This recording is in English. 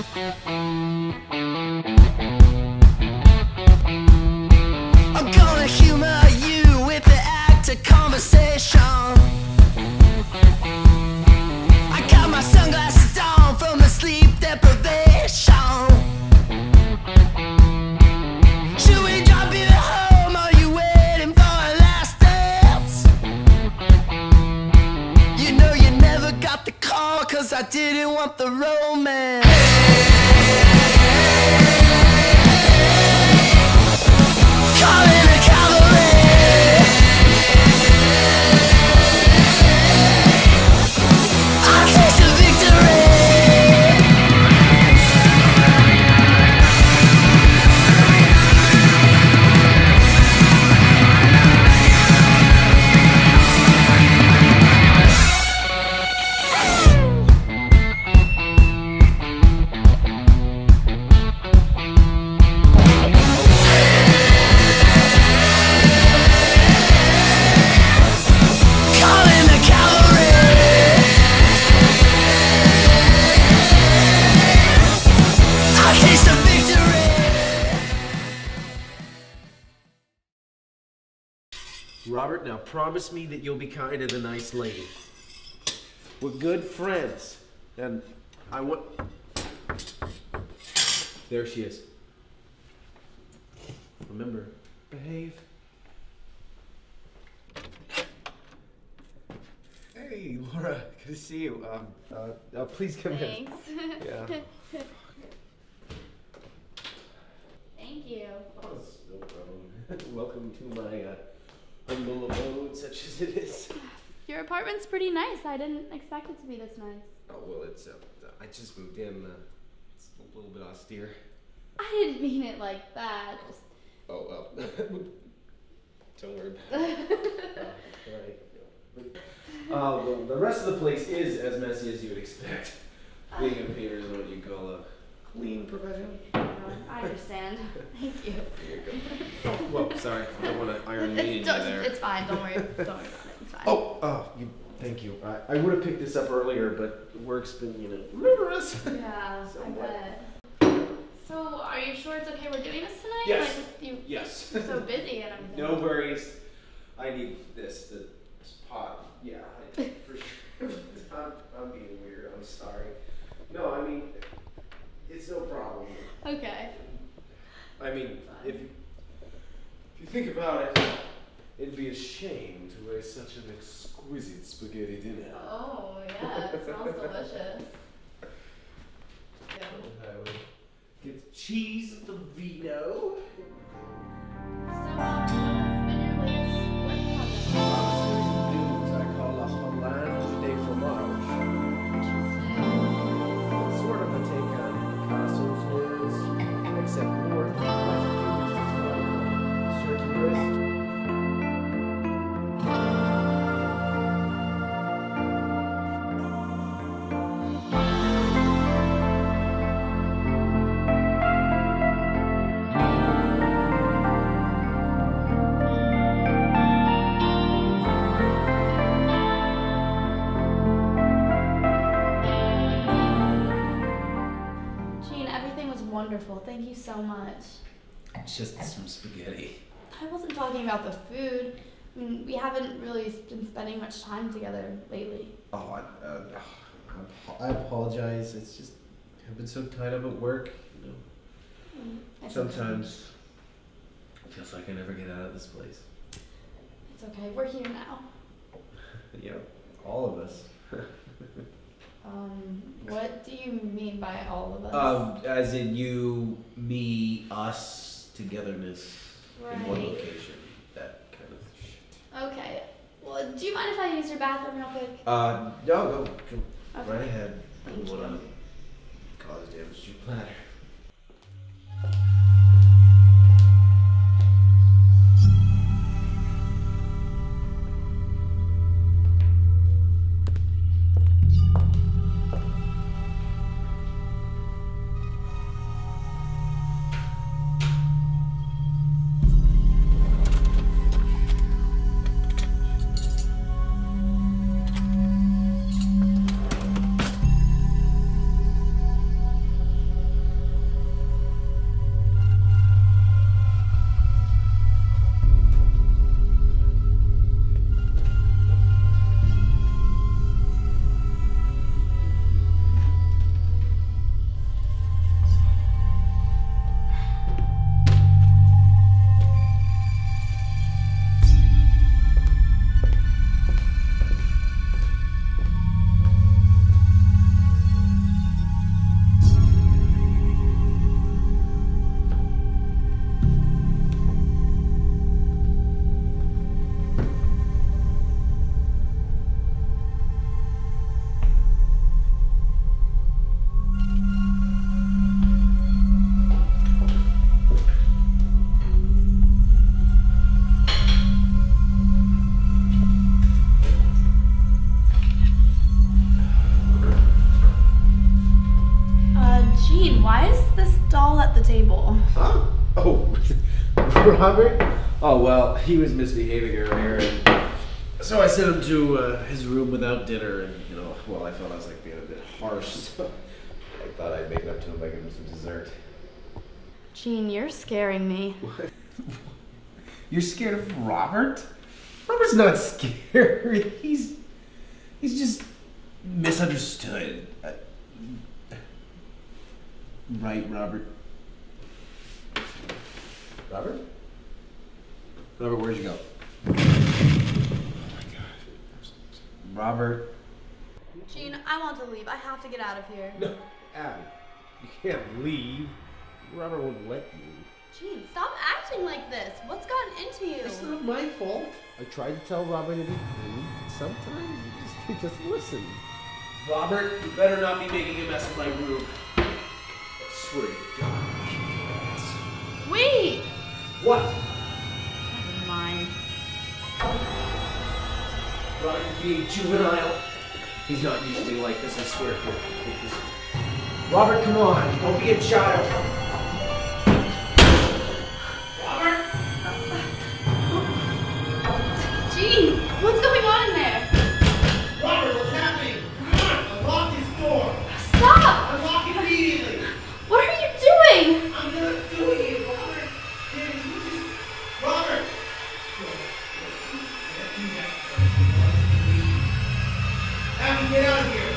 I'm Robert, now promise me that you'll be kind to the nice lady. We're good friends, and I want. There she is. Remember, behave. Hey, Laura, good to see you. Um, uh, uh, please come Thanks. in. Yeah. Thank you. Oh, no problem. Welcome to my uh, humble abode, such as it is. Your apartment's pretty nice. I didn't expect it to be this nice. Oh well, it's uh, I just moved in. Uh, it's a little bit austere. I didn't mean it like that. Just Oh well, don't worry about it. Uh. Uh, well, the rest of the place is as messy as you would expect. Being a painter is what you call a clean profession. I understand. Thank you. You go. Oh, well, sorry, I don't want to iron me in It's, there. it's fine. Don't worry. Don't worry about it. It's fine. Oh, oh, you, thank you. I, I would have picked this up earlier, but work's been, you know, rigorous. Yeah, I Somewhat. bet. So, are you sure it's okay we're doing this tonight? Yes. Like, you, Yes. you're so busy and everything. No worries. I need this, the this pot. Yeah, I, for sure. I'm, I'm being weird. I'm sorry. No, I mean, it's no problem. Okay. I mean, if you, if you think about it, it'd be a shame to waste such an exquisite spaghetti dinner. Oh, yeah. It smells delicious. Yeah. I would get cheese and the vino. So, wonderful. Thank you so much. It's just some spaghetti. I wasn't talking about the food. I mean, we haven't really been spending much time together lately. Oh, I, uh, I apologize. It's just I've been so tied up at work. You know, Mm, sometimes it feels like I never get out of this place. It's okay. We're here now. Yeah, all of us. What do you mean by all of us? Um, as in you, me, us, togetherness in one Right. location. That kind of shit. Okay. Well, do you mind if I use your bathroom real quick? Uh, no, go, go Okay. right ahead. I Thank don't want to cause damage to your bladder. Table? Huh? Oh, Robert? Oh, well, he was misbehaving earlier, and so I sent him to uh, his room without dinner, and, you know, well, I felt I was like being a bit harsh, so I thought I'd make it up to him by giving him some dessert. Gene, you're scaring me. What? You're scared of Robert? Robert's not scared. He's he's just misunderstood. Uh, right, Robert? Robert? Robert, where'd you go? Oh my god. Robert? Gene, I want to leave. I have to get out of here. No, Abby. You can't leave. Robert won't let you. Gene, stop acting like this. What's gotten into you? It's not my fault. I tried to tell Robert to be clean. Sometimes he just, he doesn't listen. Robert, you better not be making a mess of my room. I swear to God. Wait! What? Never mind. Robert, you're being juvenile. He's not usually like this, I swear. Robert, come on. Don't be a child. and get out of here.